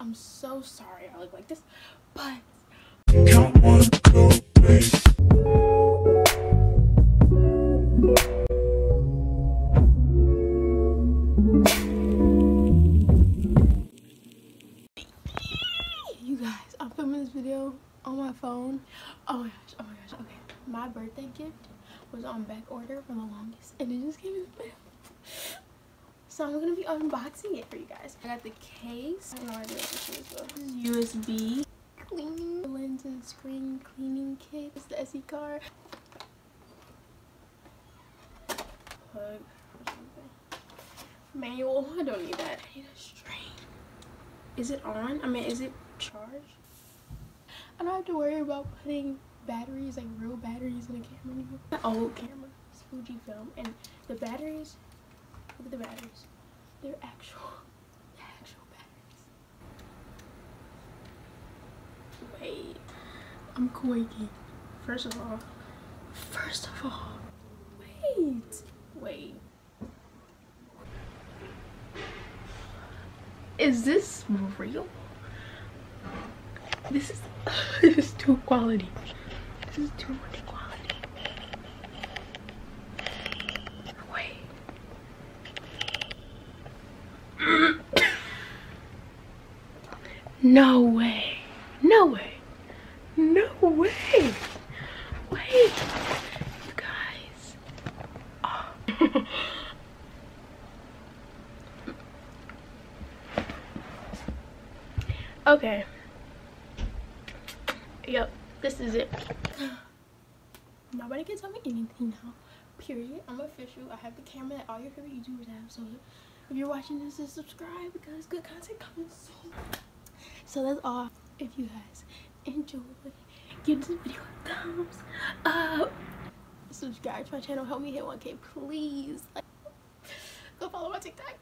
I'm so sorry I look like this, but you guys, I'm filming this video on my phone. Oh my gosh, oh my gosh, okay. My birthday gift was on back order for the longest and it just came in the mail. So I'm gonna be unboxing it for you guys. I got the case. I don't know what this is though. This is USB cleaning lens and screen cleaning kit. It's the SD card. Plug Manual. I don't need that. I need a string. Is it on? I mean, is it charged? I don't have to worry about putting batteries, like real batteries in a camera anymore. The old camera. It's Fujifilm. And the batteries Look at the batteries. They're actual, they're actual batteries. Wait. I'm quaking. First of all, first of all, wait, wait. Is this real? This is, this is too quality. This is too much quality. No way. No way. No way. Wait. You guys. Oh. okay. Yep. This is it. Nobody can tell me anything now. Period. I'm official. I have the camera that all your favorite YouTubers have. So if you're watching this, just subscribe because good content coming soon so that's all if you guys enjoyed give this video a thumbs up. Subscribe to my channel. Help me hit 1k please. Go follow my tiktok